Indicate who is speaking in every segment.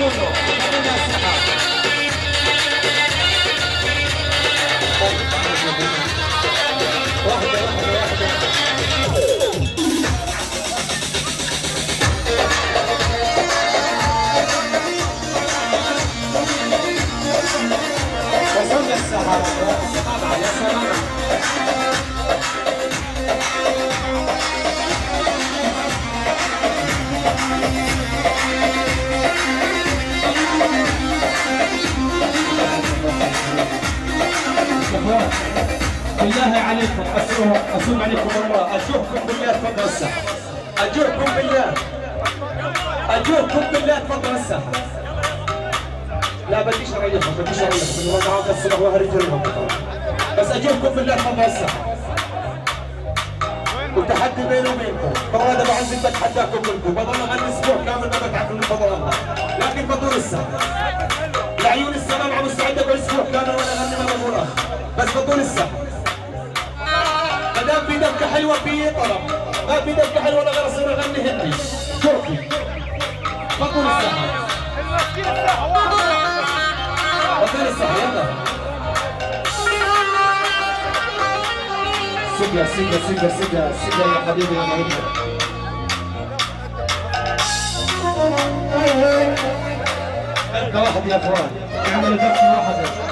Speaker 1: الله ورسوله بالله عليكم اسوم أسوم عليكم الله. ارجوكم بالله تفضلوا الساحه ارجوكم بالله. ارجوكم بالله تفضلوا الساحه لا بديش اريحهم بديش اريحهم اللي معاهم بس هو رجلهم بس ارجوكم بالله تفضلوا الساحه والتحدي بيني وبينكم. طبعا أنا بعزم بتحداكم كلكم بضل اغني أسبوع كامل ما بتعرف من فضل الله. لكن بطول الساحه لعيون السماء مع مستعد أقول أسبوع كامل وأنا اغني ما بقولها بس بطول الساحه حلوة في طرب. ما في دبكه حلوة أنا غير اصير أغني. هندي تركي بطول الساحه بطول الساحه يلا سجا سجا سجا سجا سجا يا حبيبي يا مريم ارقى واحد يا إخوان. اعملوا دقة واحدة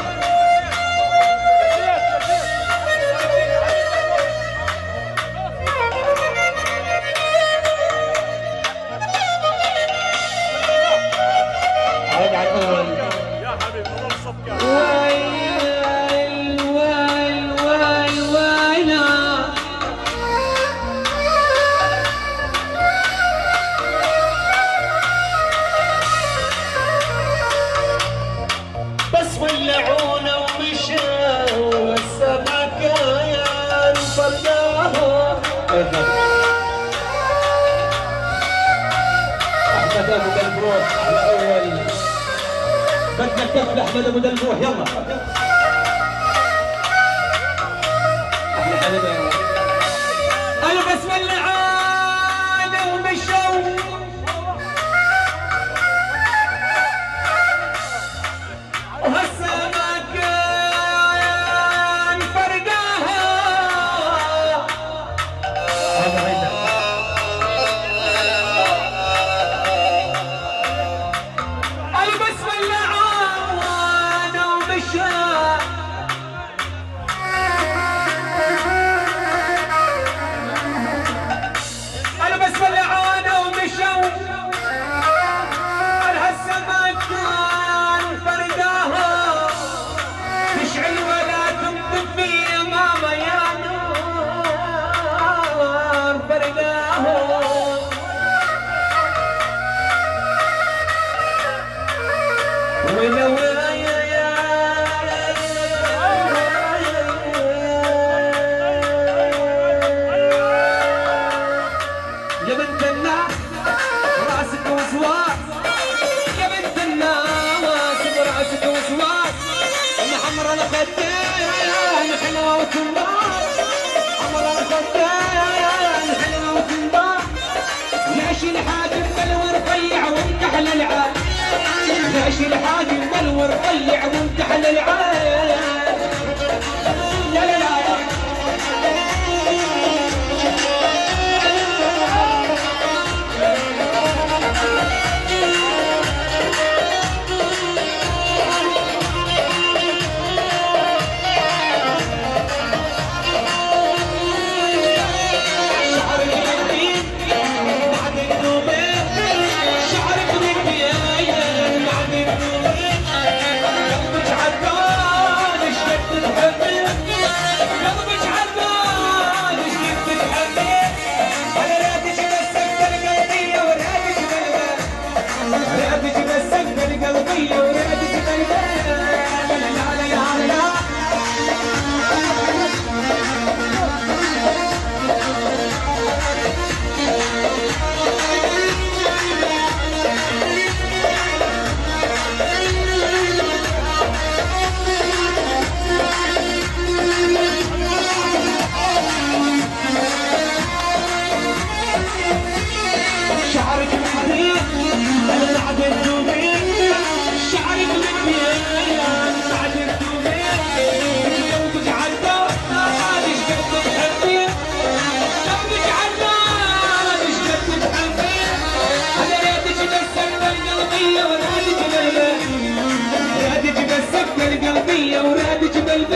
Speaker 1: يحمل قلبي
Speaker 2: يا
Speaker 1: ولادك بالبيت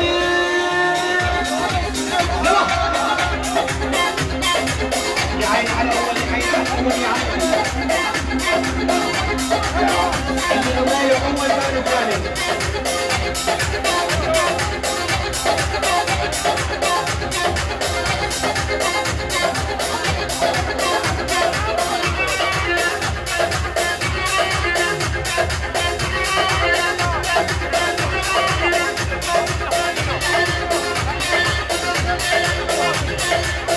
Speaker 1: يلا يا عين على اول حياه اول يا عين الاولى اول بعد
Speaker 3: ثاني Yeah.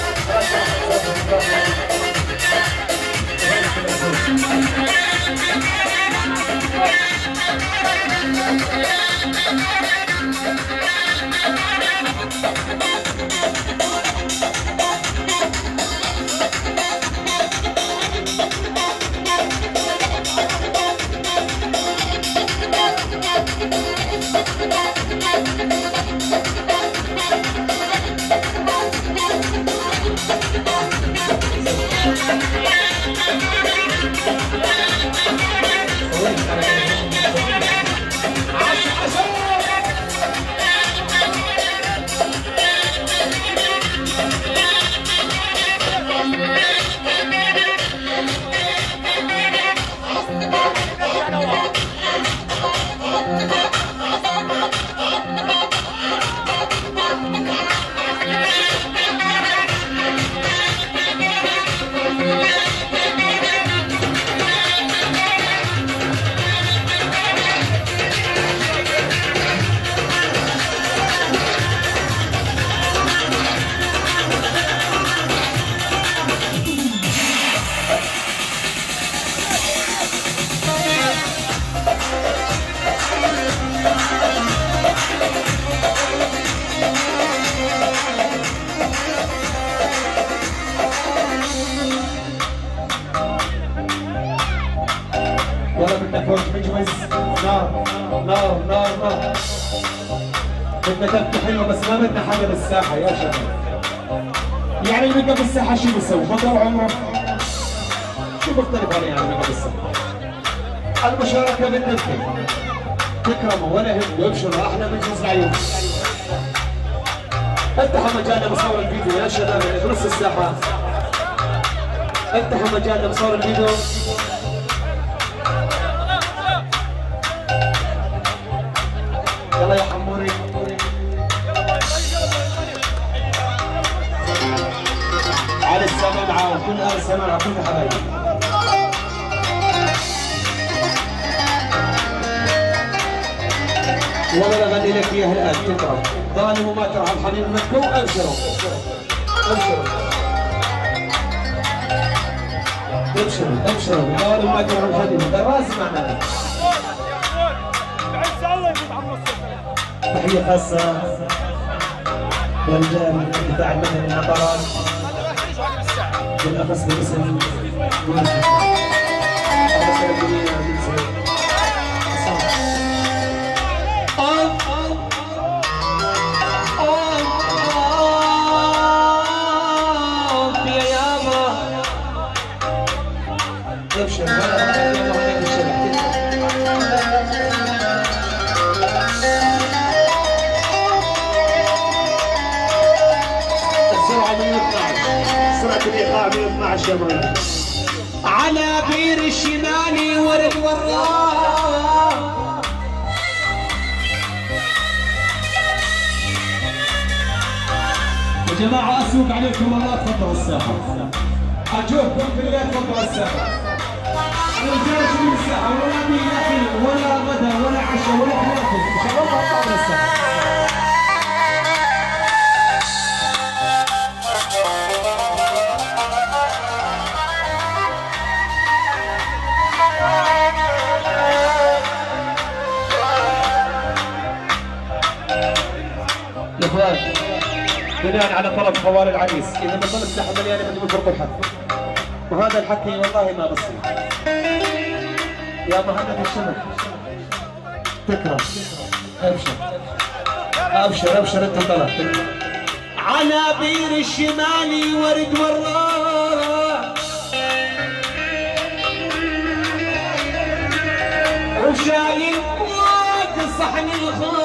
Speaker 3: وكل أهل السمع وكل حبايبي وأنا بغني لك اياها الان تكرم ظالم وما ترحم حبيب مكتوب أبشروا. أبشروا. أبشروا. أبشروا. ظالم وما ترحم حبيب ده راس معنا
Speaker 4: عز الله يفوت عم الصف
Speaker 3: تحيه
Speaker 1: dan
Speaker 3: atas dasar wajib atas dasar dunia 112 يا مولانا
Speaker 1: على بير الشمالي ورد وراه
Speaker 3: يا جماعة أسوق عليكم الله تفضلوا الساحة. أرجوكم بالله تفضلوا الساحة. شو الساحة ولا أكل ولا غدا ولا عشاء ولا حوافز إن شاء الله أطلع الساحة. بناء على طلب خوال العريس. إذا ما طلب ساحه مليانه بدهم يفرقوا الحق وهذا الحكي والله ما بصير. يا مهند الشمل تكرم. أبشر. أبشر أبشر أنت طلب
Speaker 1: على بير الشمالي ورد وراه وشايل فوق صحن الخوخ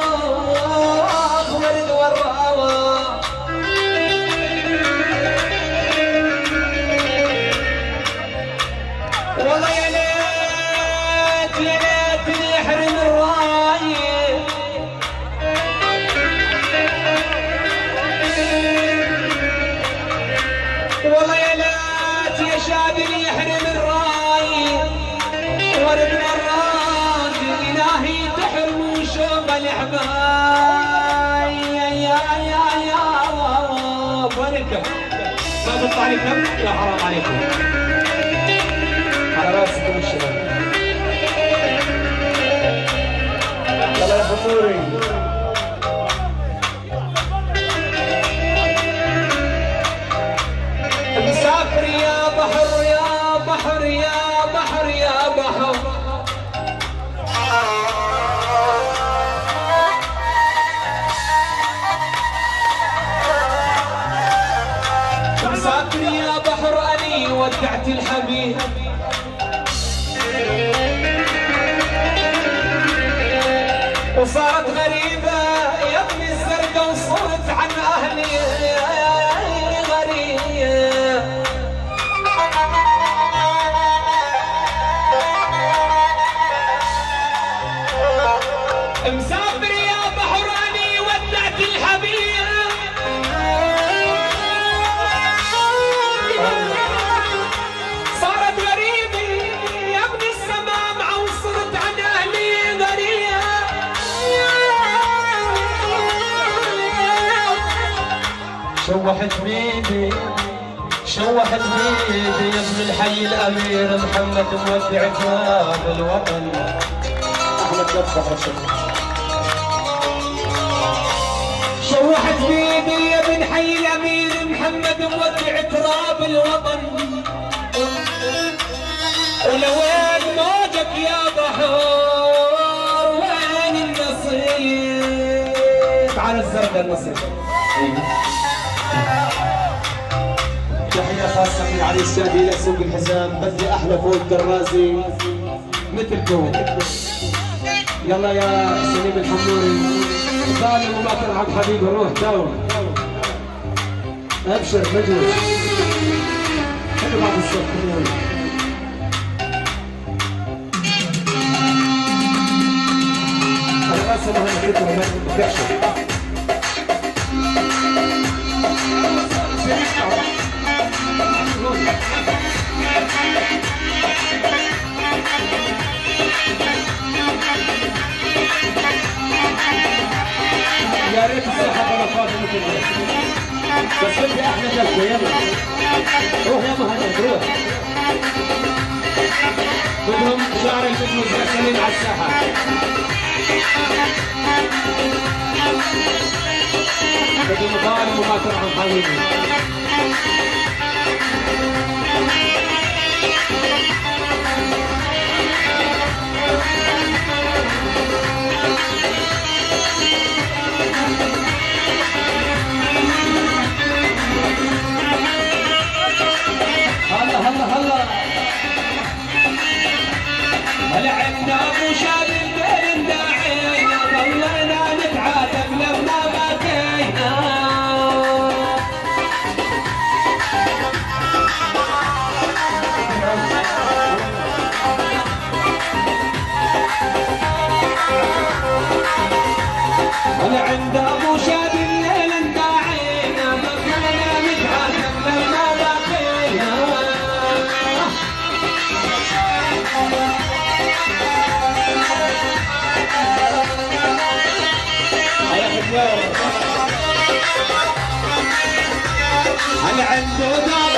Speaker 1: كم يا حرام عليكم
Speaker 3: على راسكم الشباب يلا يا
Speaker 1: مسافر يا بحر يا بحر يا يا بحر أني ودعت الحبيب. وصارت غريبة
Speaker 3: شوحت بيدي شوحت بيدي يا ابن الحي الأمير محمد مودع كتاب الوطن. أحمد رشد
Speaker 1: شوحت بيدي يا بن حي الأمير محمد مودع تراب الوطن. ولوين موجك يا بحر البحور وين النصيب؟ على الزرقاء النصيب
Speaker 3: تحية خاصة من علي الشادي إلى سوق الحزام بدي أحلى فوق الدرازي مثلكم. يلا يا سليم الحموري. ظالم وما تلعب حبيبي روح داوم أبشر مجلس. خلي بعض كده ما بكشف يا ريت الصحة فاضي مثل. بس بدي أحلى جلسة يلا روح يا مهند روح. بدهم شعر الفيديو سليم على الساحة. بدهم ظالم وما ترحم حبيبي هلا هلا هلا.
Speaker 1: هلا عندنا أبو شاد هل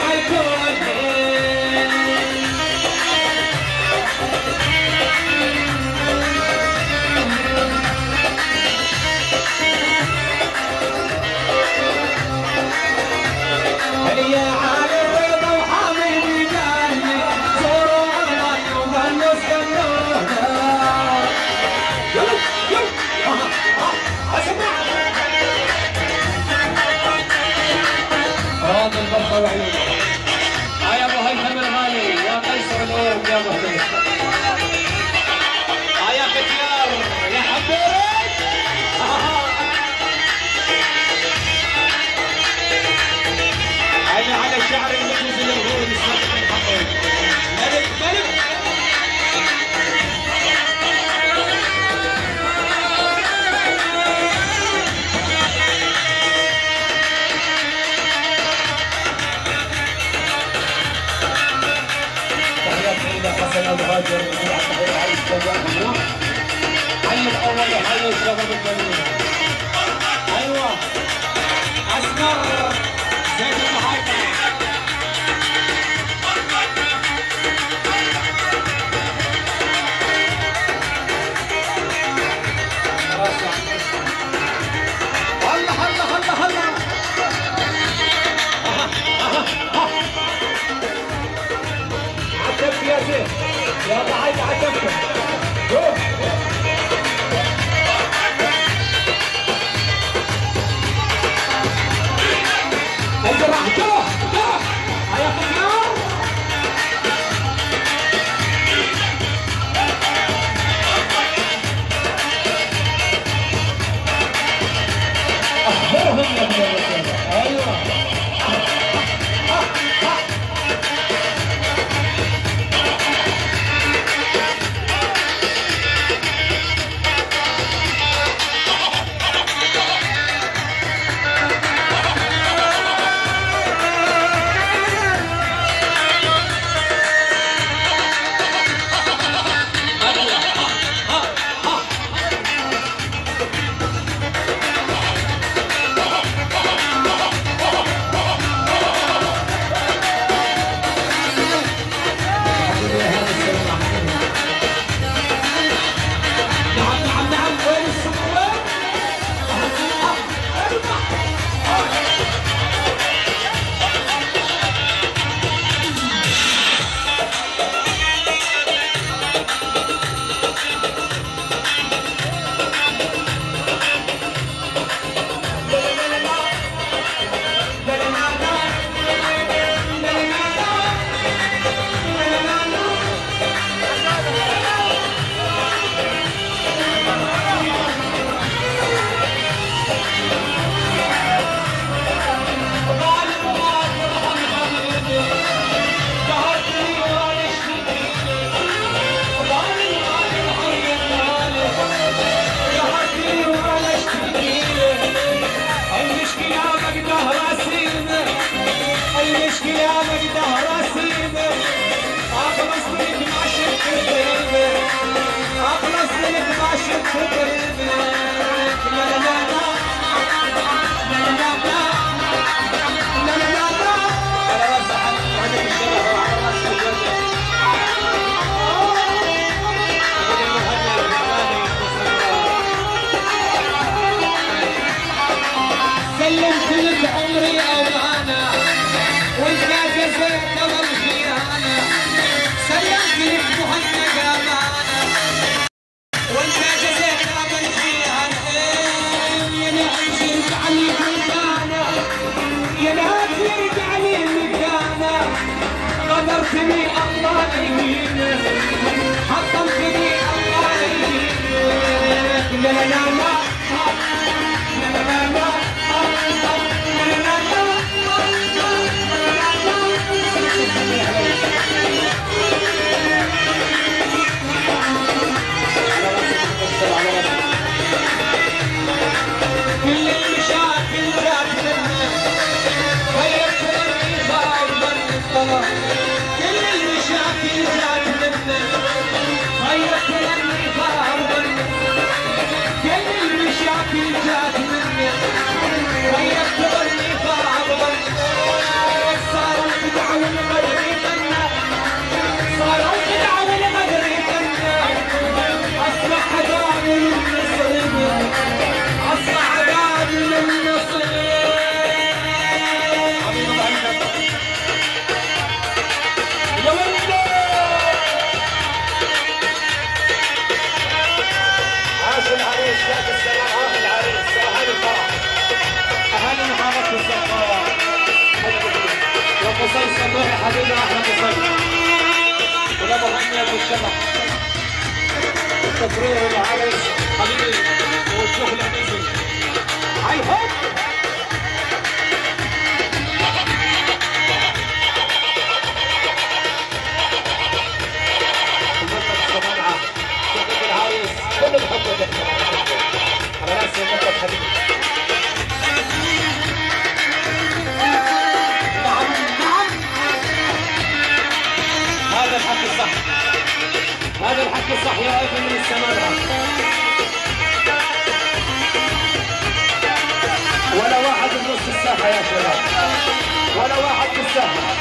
Speaker 1: علي
Speaker 3: الشباب
Speaker 1: حي أيوه. اسمر Yeah. Ram المجتمع تبرير العرس حبيبي والشيخ العنيزي هيهوب كل الحب على راسي المنطقة حبيبي هذا الحكي صح يا ابن السماء.
Speaker 3: ولا واحد بنص الساحة يا شباب. ولا واحد في بالساحه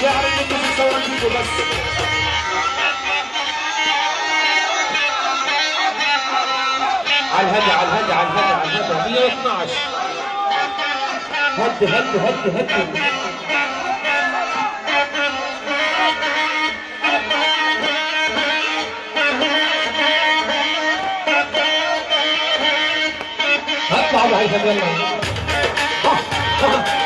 Speaker 3: شعر انكم بتصوروا بس.
Speaker 1: على الهدى على الهدى على الهدى على الهدى. 112 هدي هدي هدي هدي. भाई समझ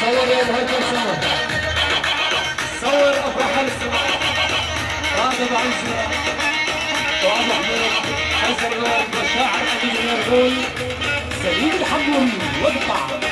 Speaker 1: صور يا ابو هيكل صور صور افرح السماء راغب عن سماء واضح من حسن مشاعر ابي الغول سليم الحموي وابقع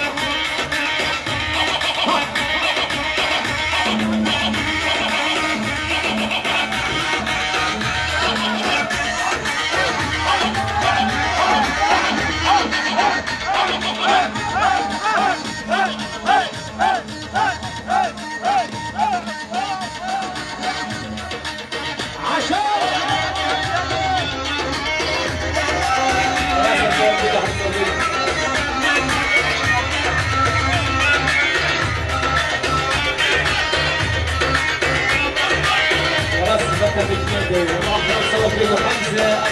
Speaker 1: صوت له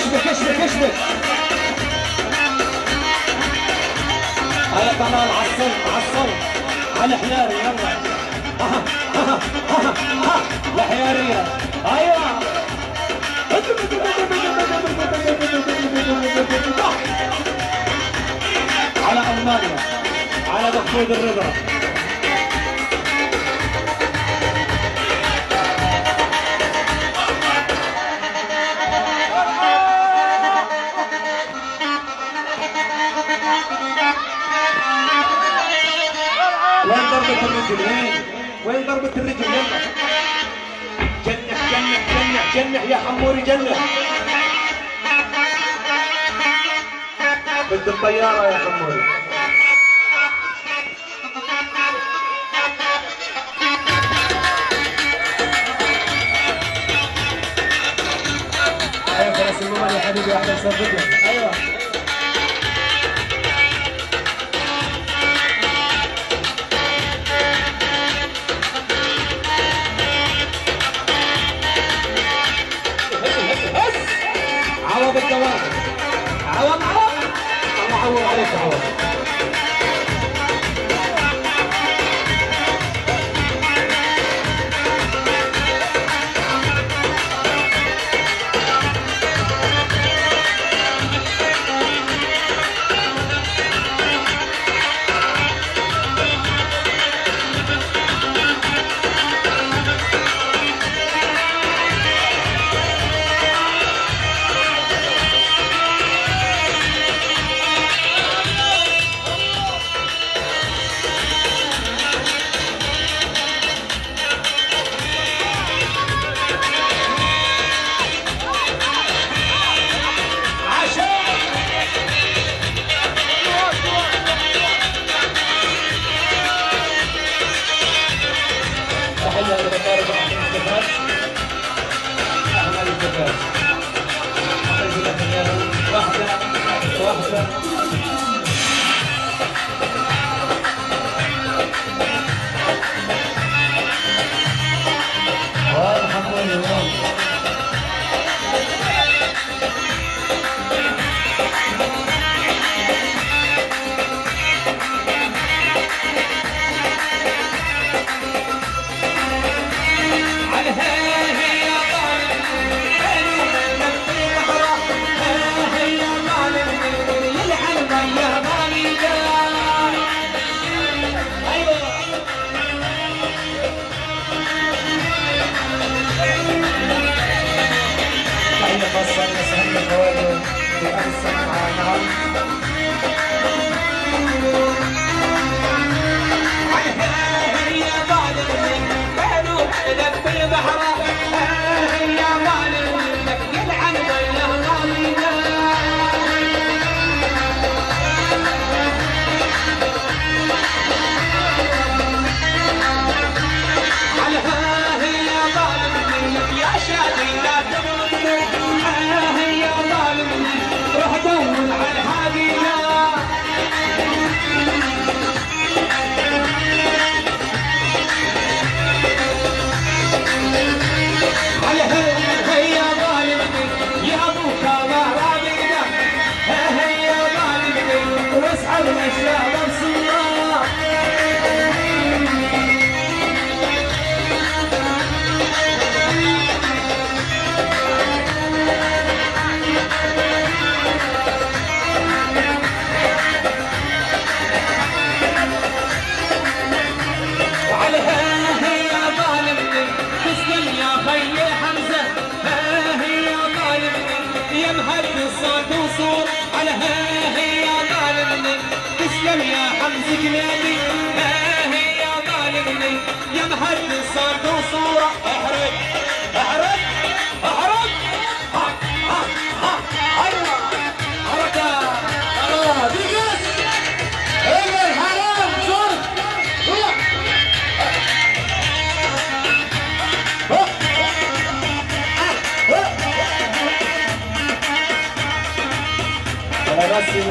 Speaker 1: اشبك اشبك اشبك على طلال عصر عصر. آه، على حياري يلا. آه، أها أها أها أها لحيارية أيوه. على المانيا على محمود الرضا. ضربة الرجل وين وين ضربة الرجل يلا جنح جنح جنح جنح يا حموري جنح بنت الطيارة يا حموري أيوه يا حبيبي أحلى صدقك أيوه. Thank you. البحر.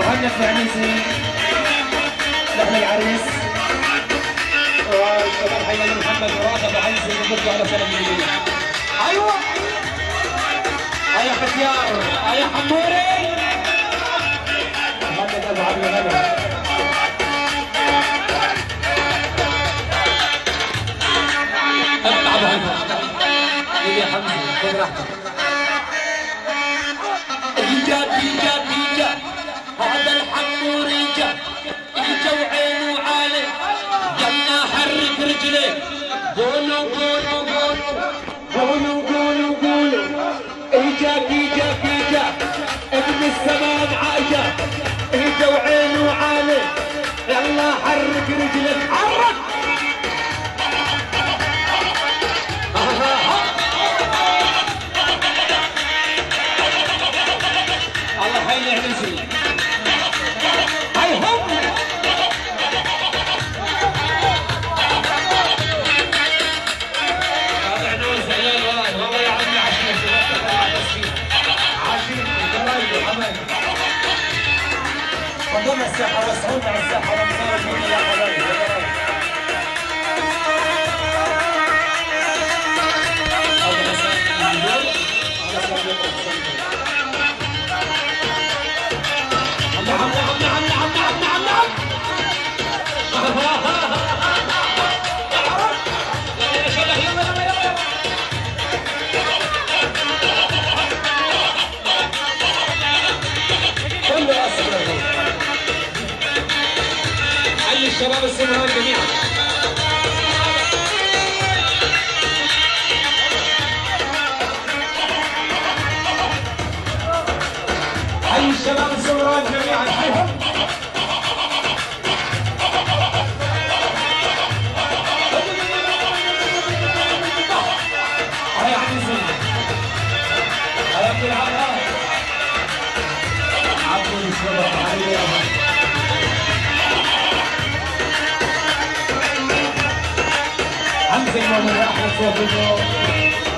Speaker 1: مهند العنيسي. نحن العريس وكمان حيوان محمد مراد أبو عنزي بنرجع على سلام الجميع أيوه. هيا ختيار. هيا حموري. محمد أبو عبد الغني. يا حمزه خذ راحتك.
Speaker 3: الساحة وسهولنا على
Speaker 1: الساحة شباب السينما جميعا حي الشباب السمراء جميعا حيهم
Speaker 5: حي
Speaker 1: أهل Semoga Allah SWT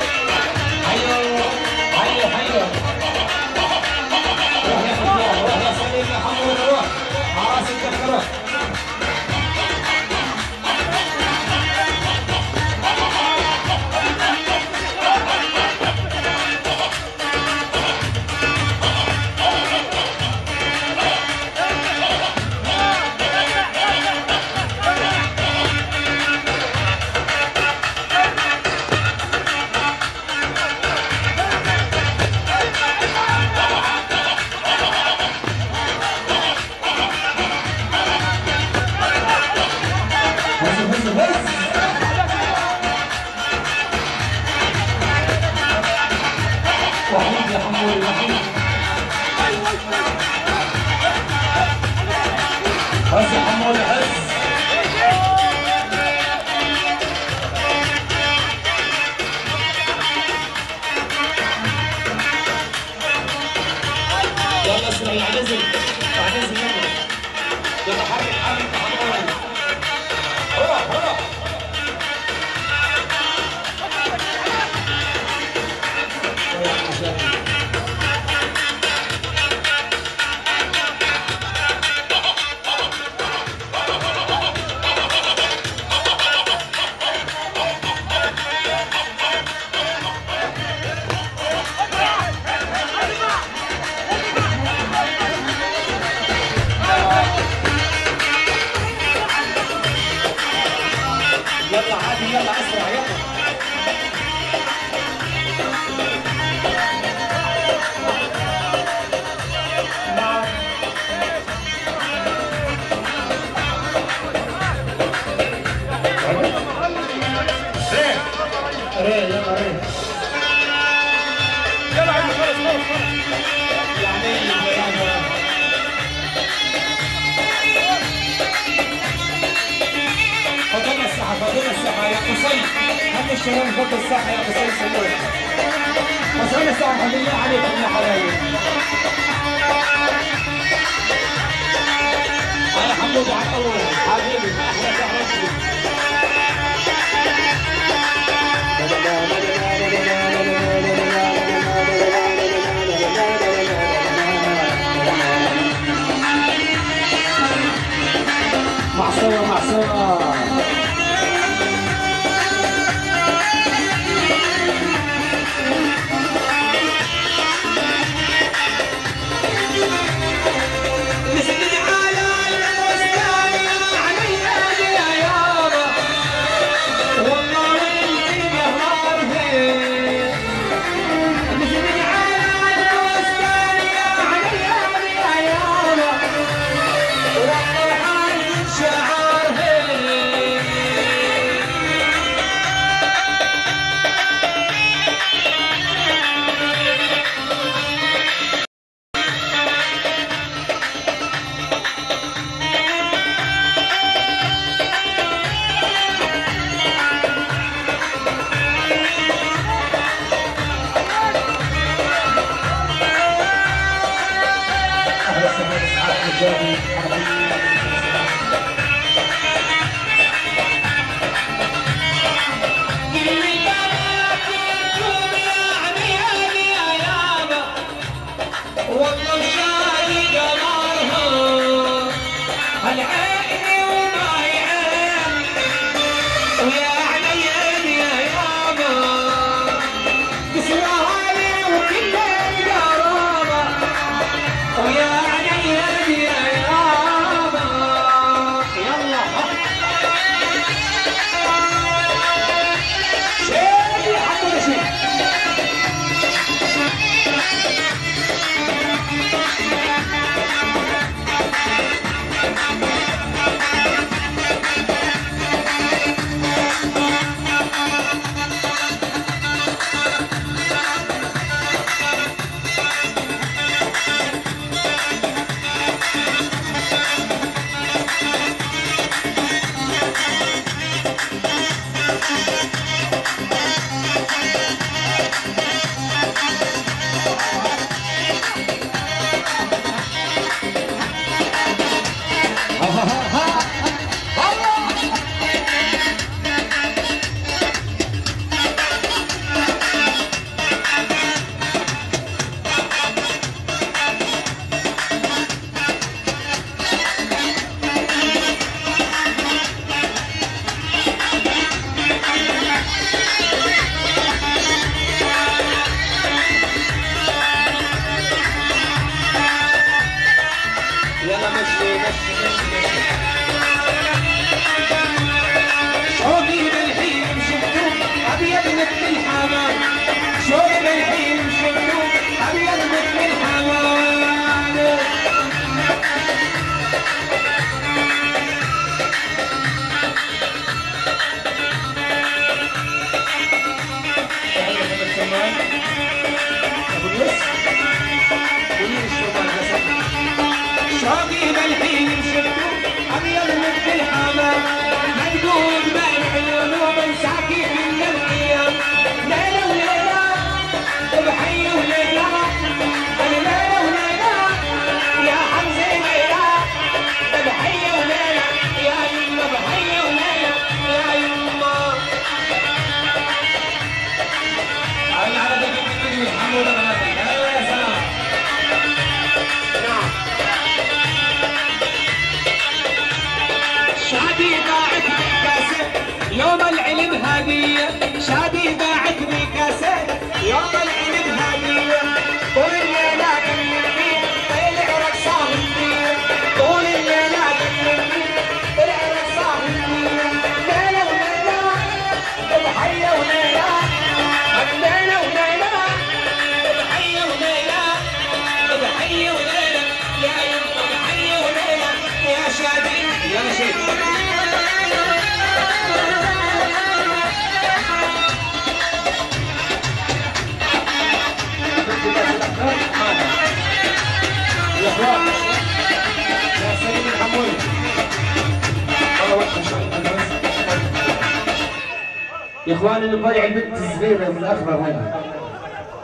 Speaker 1: إخواني
Speaker 5: اللي
Speaker 1: مضيع البنت الصغيرة والأخضر وينها؟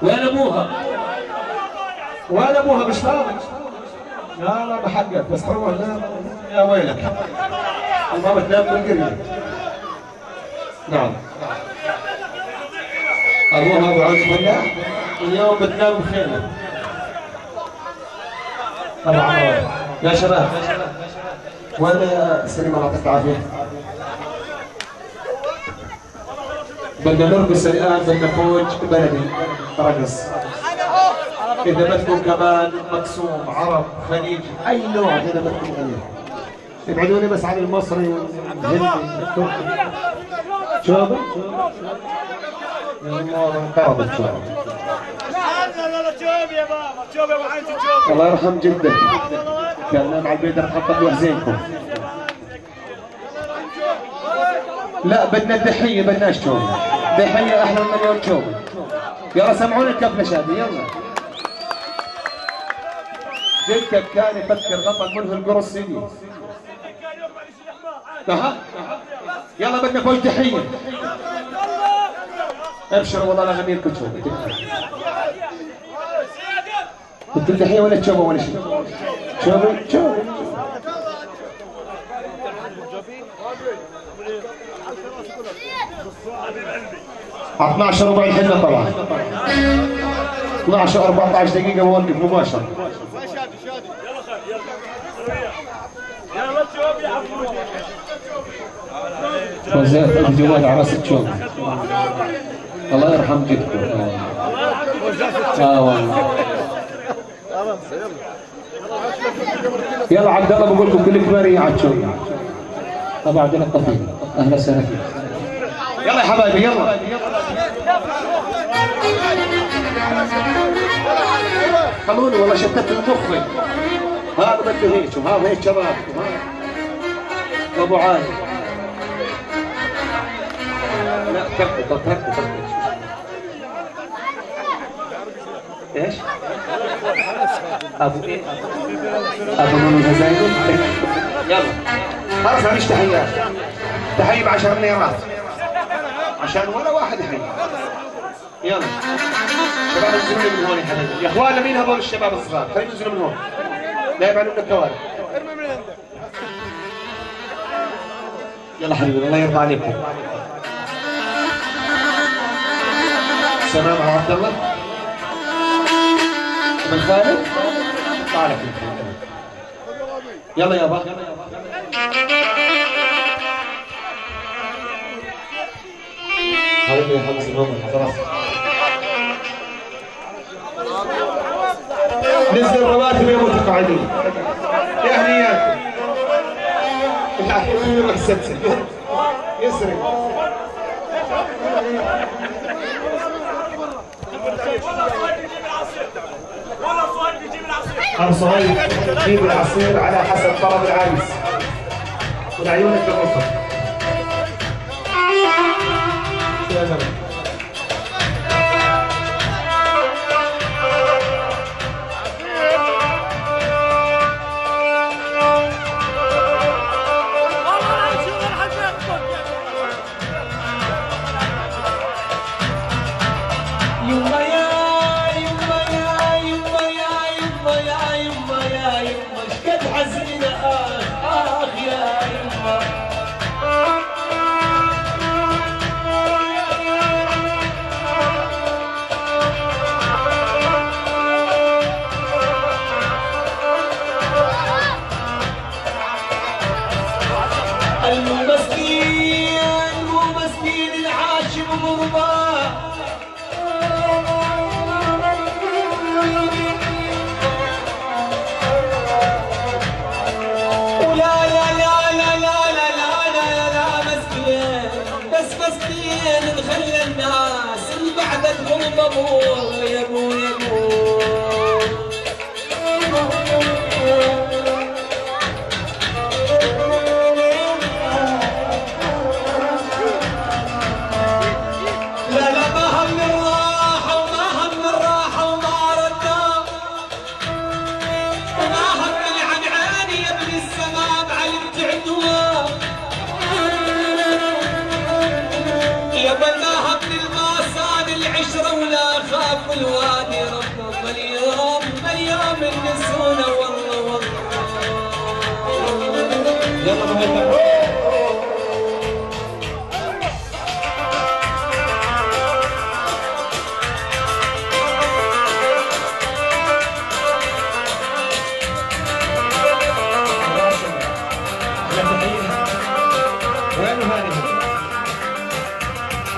Speaker 1: وين أبوها؟ وين أبوها؟ مش فاضي؟ لا لا بحقك بس روح لا يا ويلك. ما بتنام بالقرية نعم. أبوها أبو عز فلاح اليوم بتنام بخيمة طبعا. يا شباب. وين سليم؟ الله يعطيك العافية. بدنا نرقص الان بدنا فوج بلدي. رقص اذا بدكم كمان مقسوم عرب خليجي أي نوع اذا بدكم غني. ابعدوني بس عن المصري والهندي التركي شوبه يا الله انقرضت
Speaker 6: شوف
Speaker 1: الله يرحم جدك. كان على البيت له زينكم لا بدنا الدحيه بدناش تومه دحيه أحلى من مليون تومه يلا سمعونا الكبلش شادي يلا. جدك كان يفكر غطى منه القرص سيدي. أها؟ يلا بدنا كل تحيه أبشر والله لا غمير كل تومه بدك تحيه ولا تشوفوا ولا شيء تشوبه تشوبه 12 ربع الحنة طبعا. 12 14 دقيقة بوقف
Speaker 6: عفو
Speaker 1: وزيت الجوال على رأس الله يرحم جدكم والله. يلا عبد الله بقول لكم كلكم مري على تشوبة ابو عبد الله الطفيل. أهلا وسهلا فيك. يلا يا حبايبي يلا. خلوني والله شتت المخي هذا بده هيك وهذا هيك شباب. وابو عالي لا كفي كفي كفي إيش؟ أبو إيه؟ أبو نونو الجزائري يلا. خلاص ما فيش تحيات تحية ب 10 ليرات عشان ولا واحد يحيي يلا. شباب انزلوا من هون يا حبيبي يا اخوانا مين هذول الشباب الصغار؟ خلينا ينزلوا من هون. لا يبعلوا لنا الكوارث. يلا حبيبي الله يرضى عليكم سلام على عبد الله. ابن خالد تعال يلا يابا عليكم يا حافظ الامام والحضرات نزل رواتب يا متقاعدين يا هنياكم العافيه يروح ستة يسرق. أرصعيد جيب العصير على حسب طلب
Speaker 7: العريس.
Speaker 1: والعيون التوفر Gracias.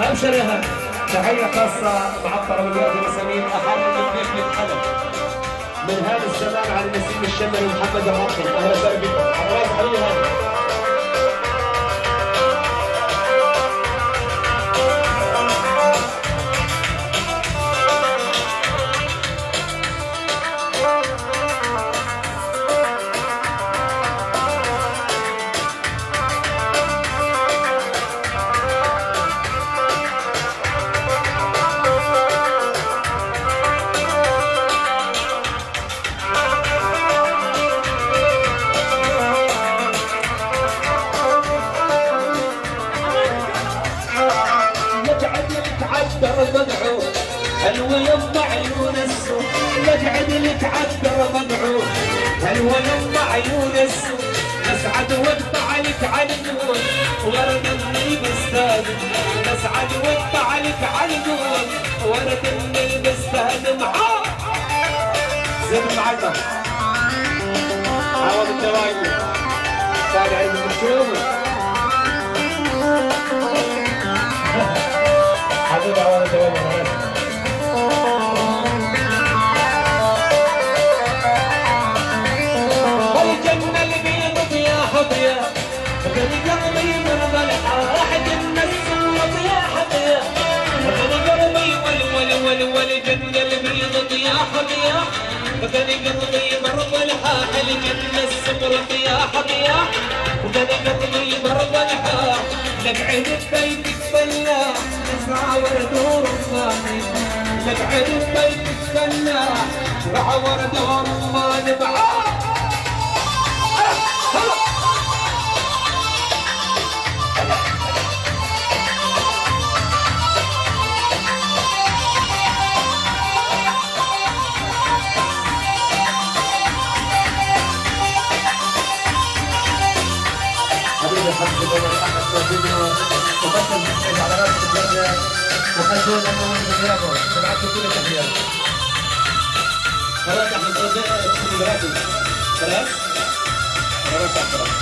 Speaker 1: ابشر يا هاني تحيه خاصه معطره والوالد المسامين احد من الحلب من هذا السلام على نسيم الشمري ومحمد الرقم أهلا وسهلا بكم. على
Speaker 5: يما عيون السوق نسعد واقطع لك على النور. ورد اللي بستان نسعد واقطع لك على النور. ورد اللي بستان معاه
Speaker 1: زين معلم عوض الدوايب صار عيد حبيبي عوض الدوايب
Speaker 5: حبيا غني قلبي مرض الحاح الجنة السمرة يا حبيا غني قلبي مرض الحاح نقعد ببيتك فلاح نزرع ورد ورمان نقعد ببيتك فلاح نزرع ورد ورمان بعاد
Speaker 1: حبيبي خلاص خلاص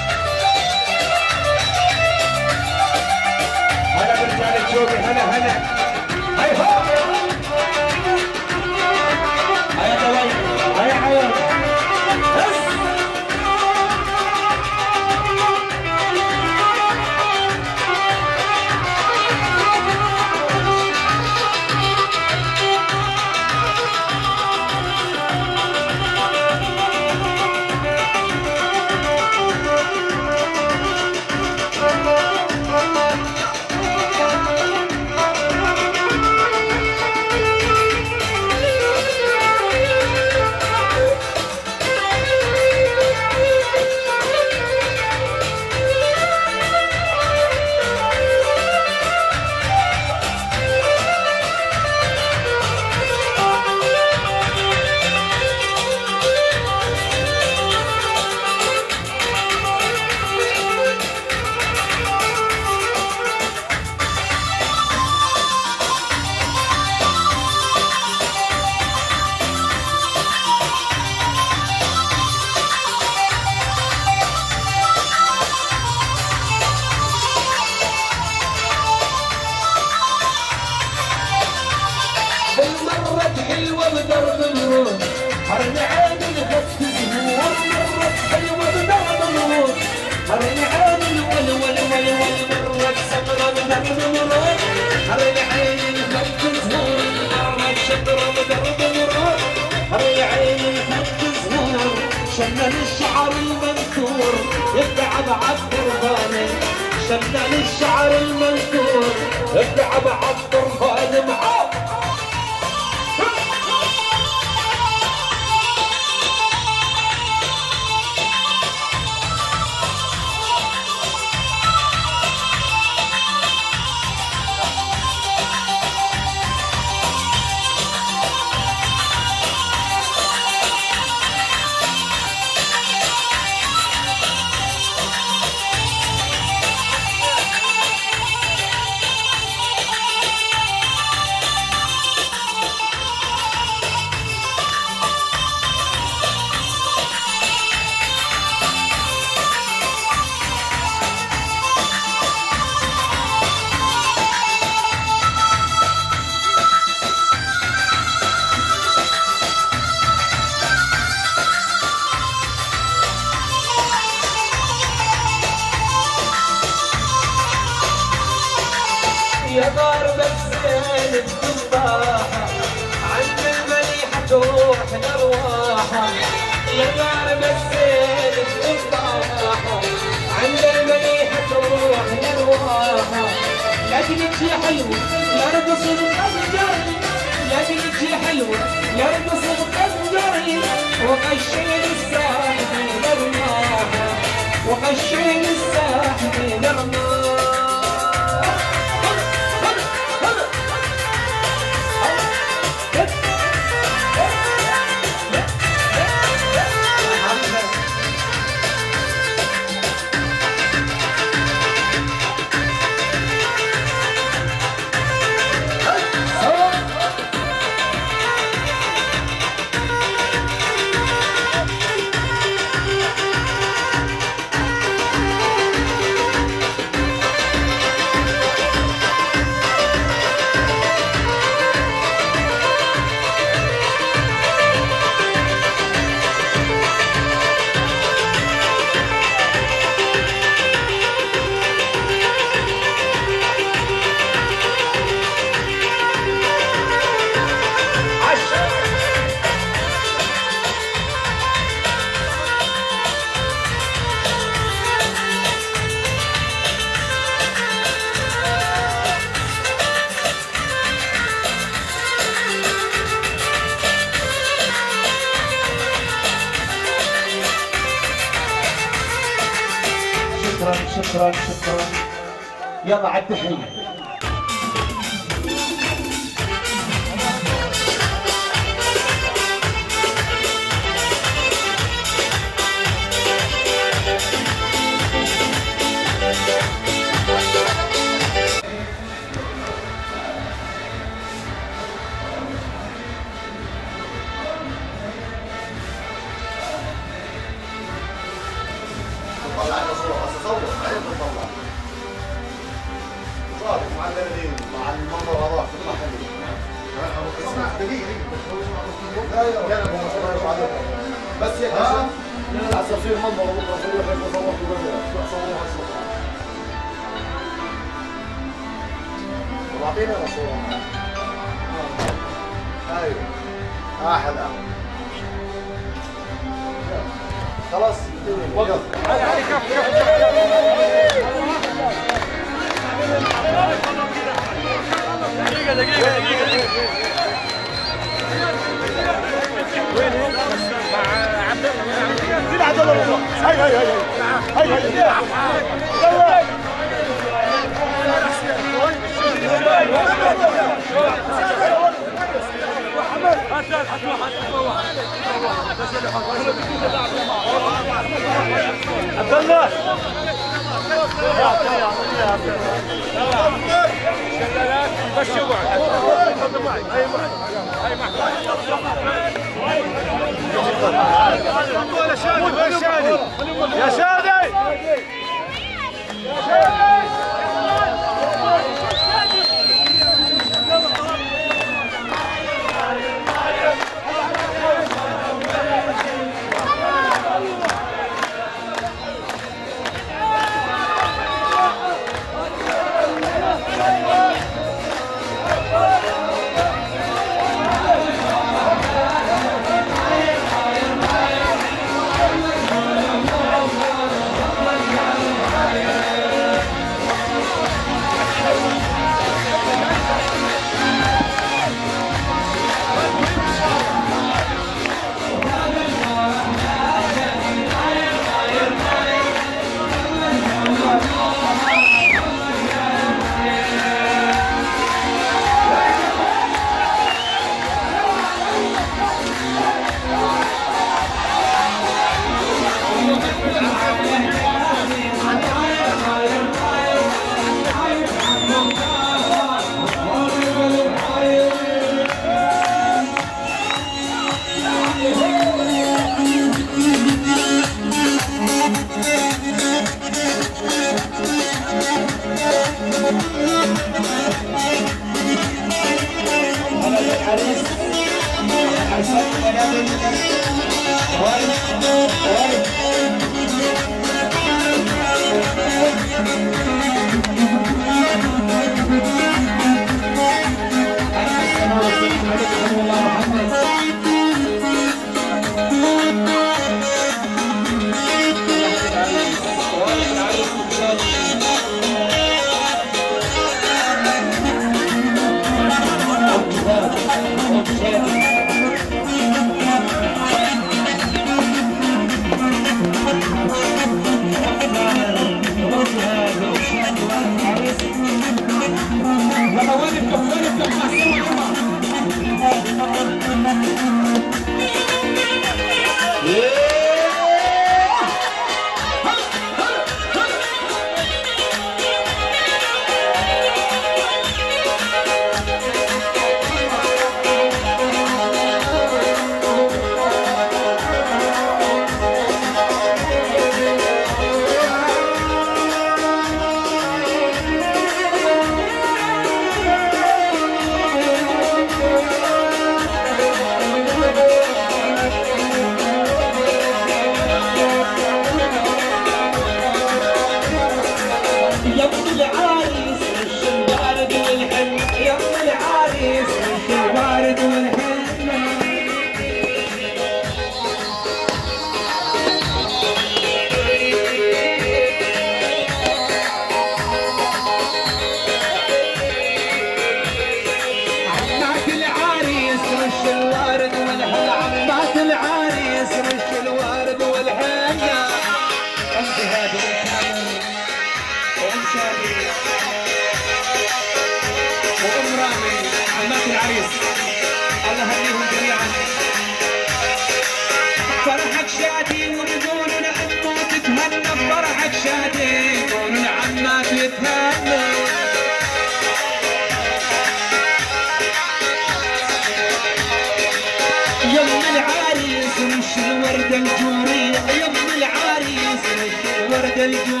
Speaker 1: gel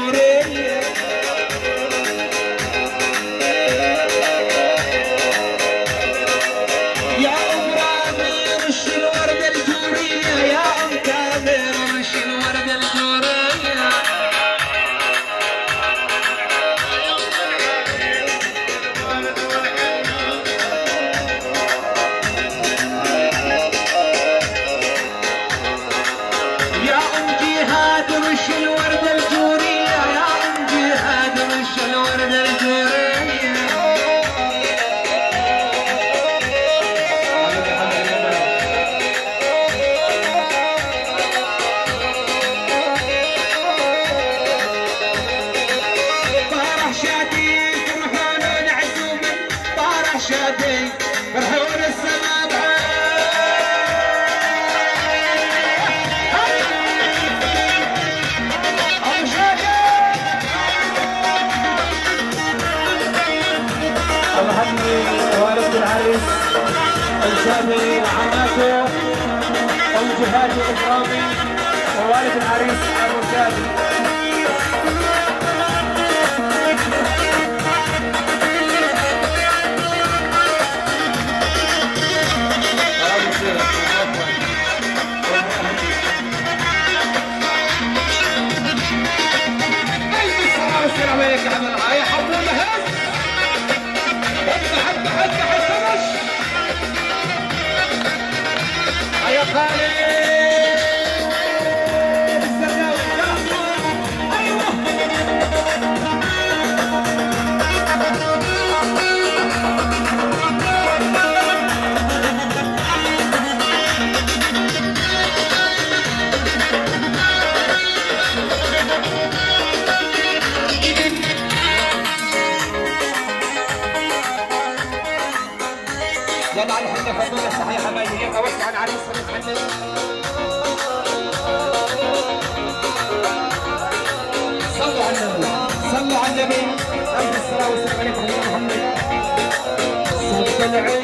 Speaker 1: العين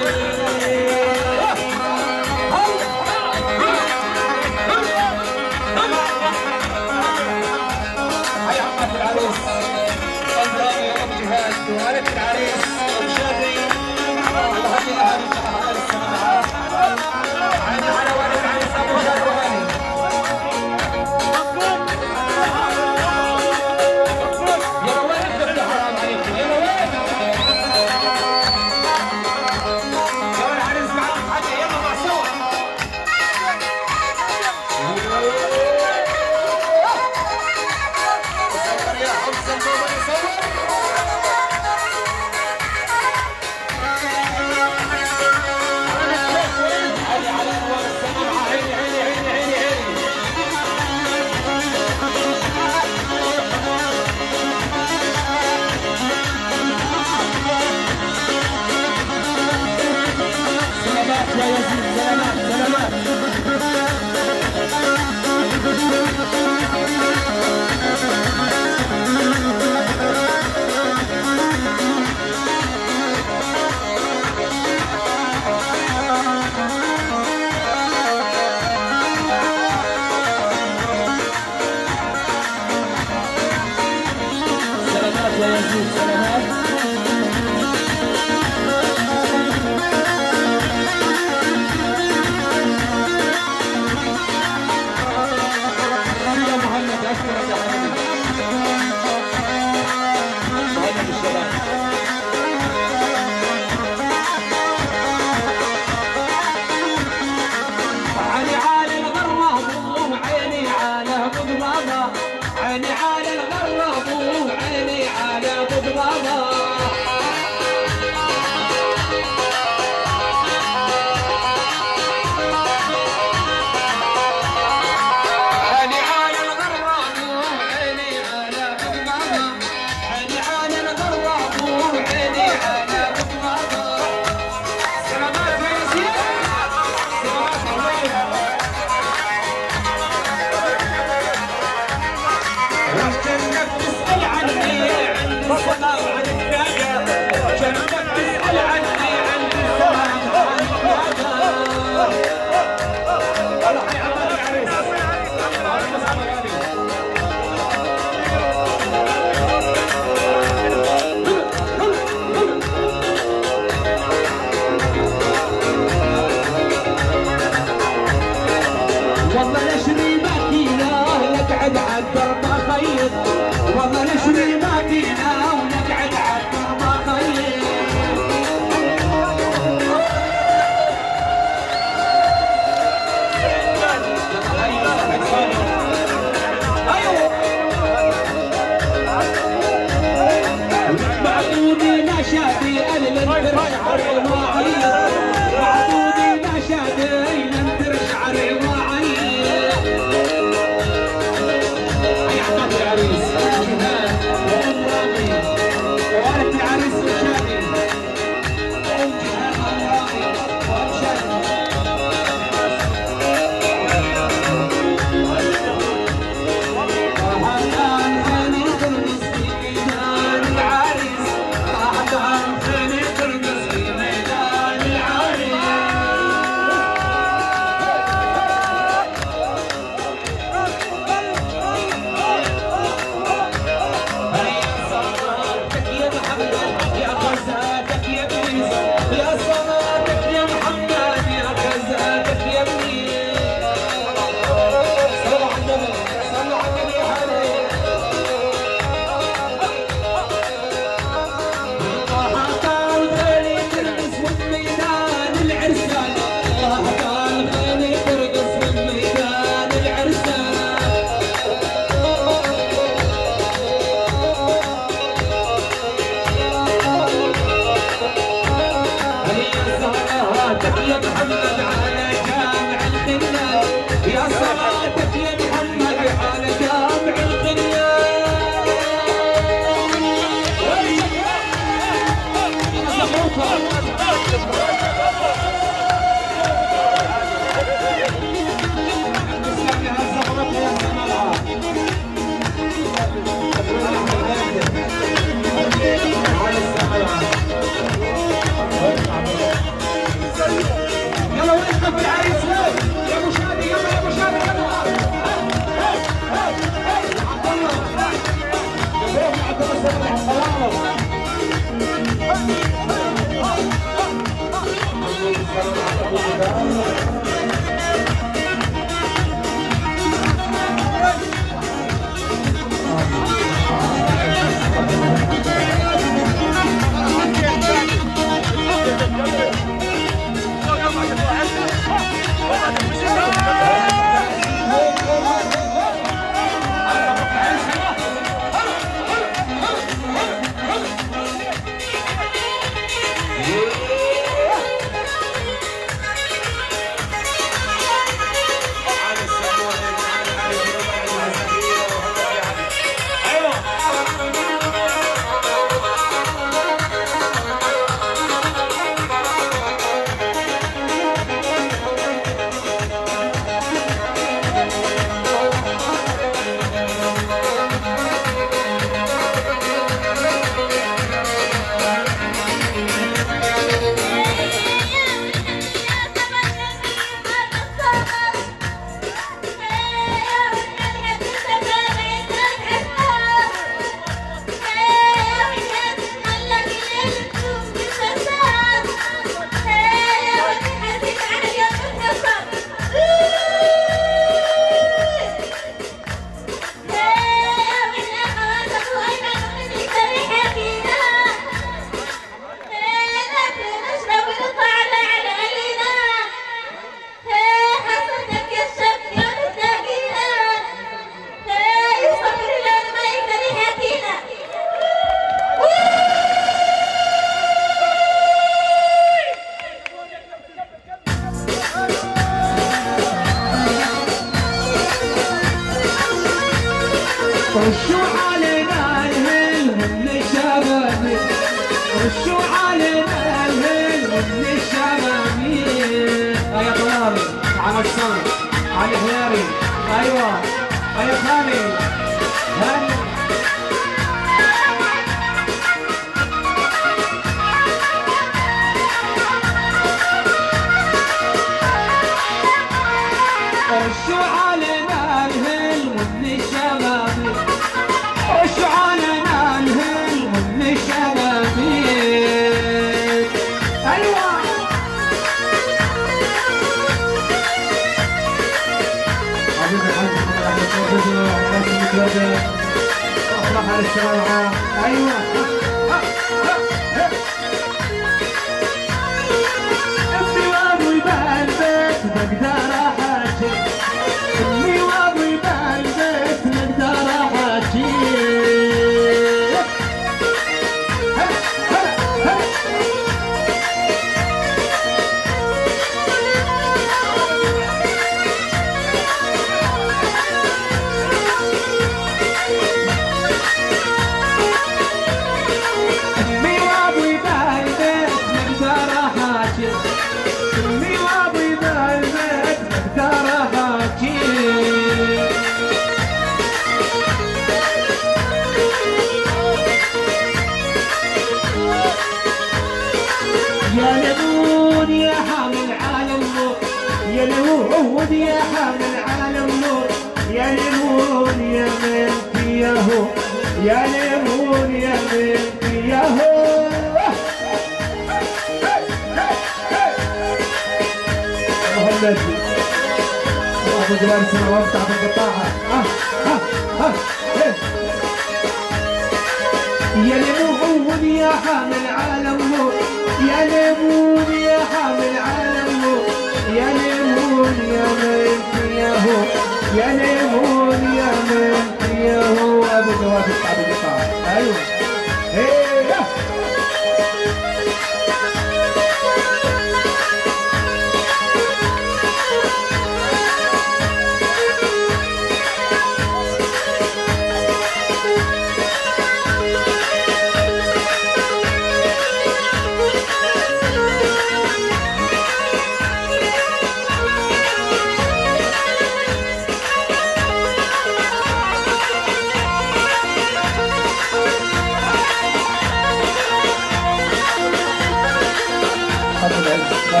Speaker 1: dan kita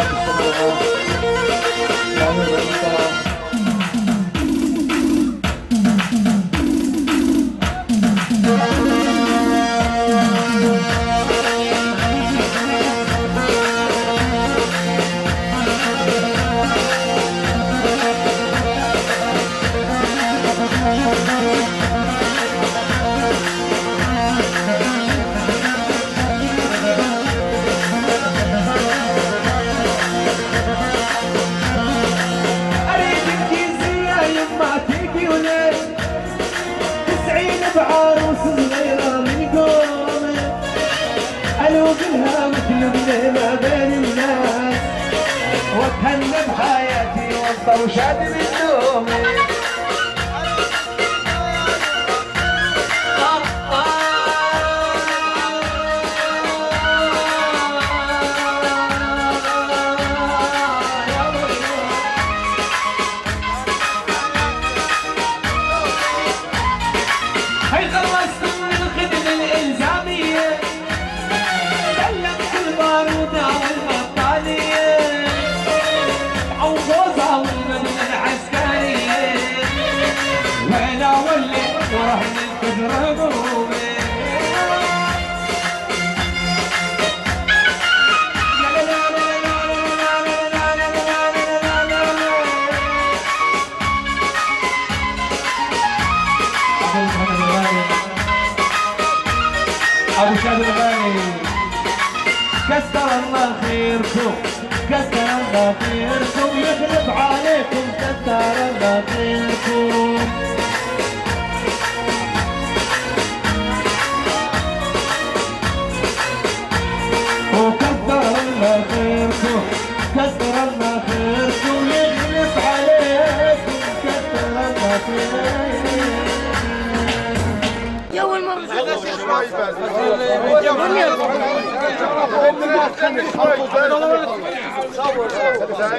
Speaker 1: bisa هنم حياتي وسطى وشادي بالدومي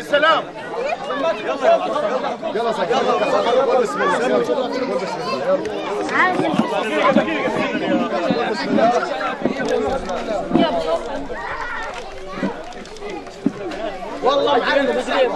Speaker 1: سلام
Speaker 8: يلا سكر يلا بسم الله
Speaker 5: والله معلم بزريب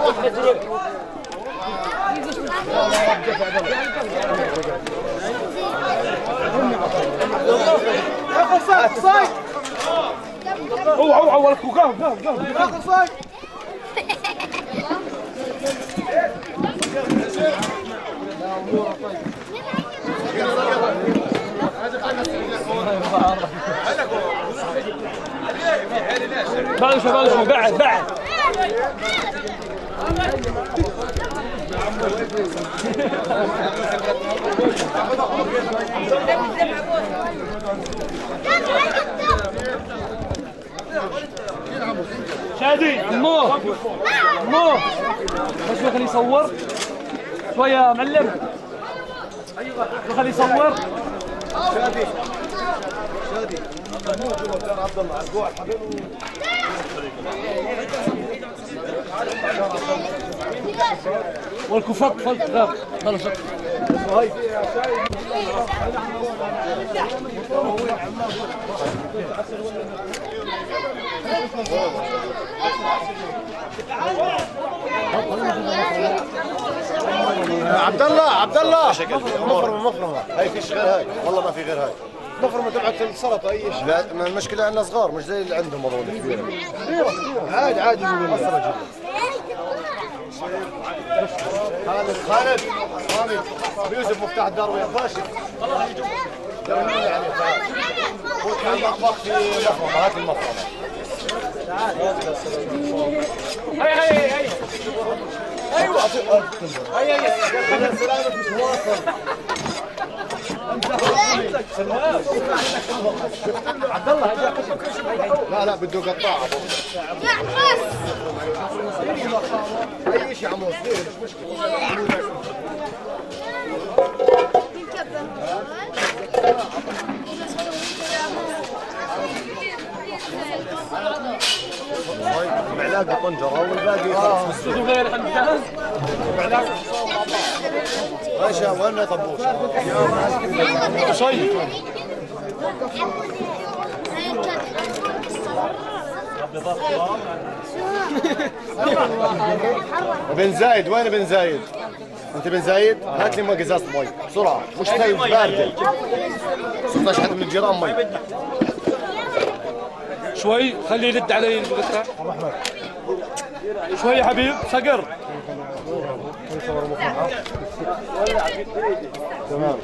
Speaker 5: بعد شوي بعد شوي بعد بعد شادي عمو. عمو. بس خليه يصور. شوية يا معلم شوي خليه يصور والكفاك فلت لا خلص.
Speaker 8: عبد الله عبد الله مفرمة مفرمة. هاي فيش غير هاي؟ والله ما في غير هاي. مفرمة تبعت السلطة أي شيء. لا المشكلة عندنا صغار مش زي اللي عندهم هذول كبيره كبيره عادي عادي. لنا خالد خالد. خالد. يوسف مفتاح الدار ويا فاشل فوت على المطبخ في مفرمه هات المفرمه
Speaker 5: هاي هاي هاي
Speaker 8: أيوه
Speaker 5: هاي هاي
Speaker 8: سلامك مش واصل لا لا بده قطاع. اي شيء عمو مشكله طنجره والباقي طبوش بن زايد وين بن زايد؟ أنت بن زايد؟ هات لي قزاز مي بسرعة مش هاي باردة 16 حد من الجيران مي
Speaker 5: شوي خليه يلد علي. شوي حبيب صقر.
Speaker 8: تمام.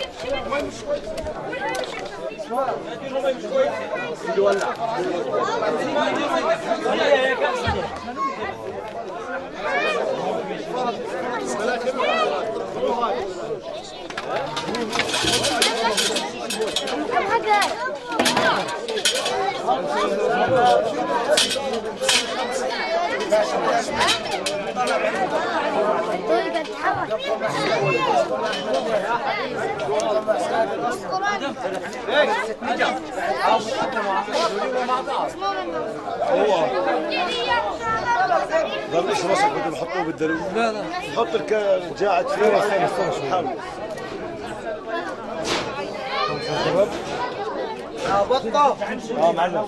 Speaker 8: ضل إيش راسك بدهم يحطوه بالدلو لا لا. حط الجاعد فيه استنى شوي آه معلم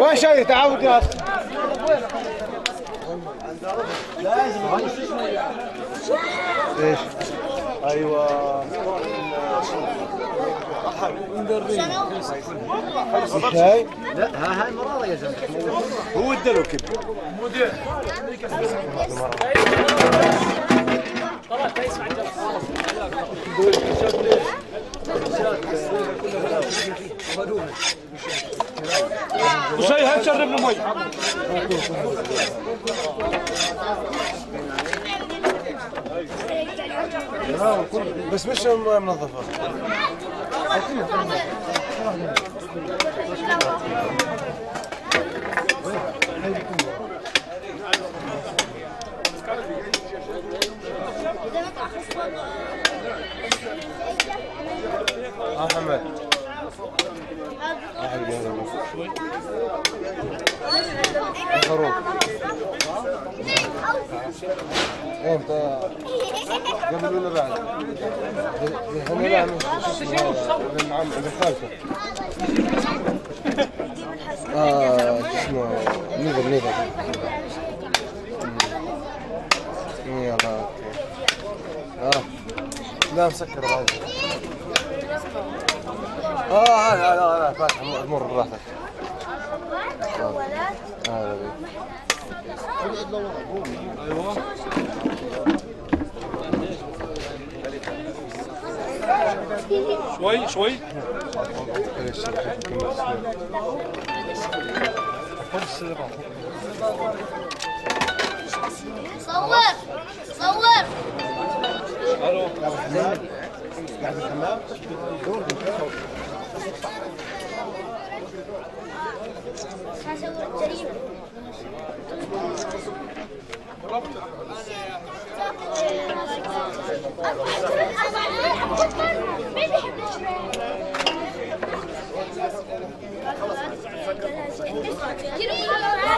Speaker 8: وين شاي تعود يا أيوه شاي لا ها هاي مراره يا زلمه هو الدلو كبير
Speaker 5: وشي هاي شربنا مي
Speaker 8: بس مش منظفة.
Speaker 9: إذا
Speaker 4: آه شو اسمه آه نيفر نيفر يلا آه لا مسكر بعد آه لا لا لا فاتح مر براحتك.
Speaker 10: شوي شوي
Speaker 9: صور صور هصور مين بيحب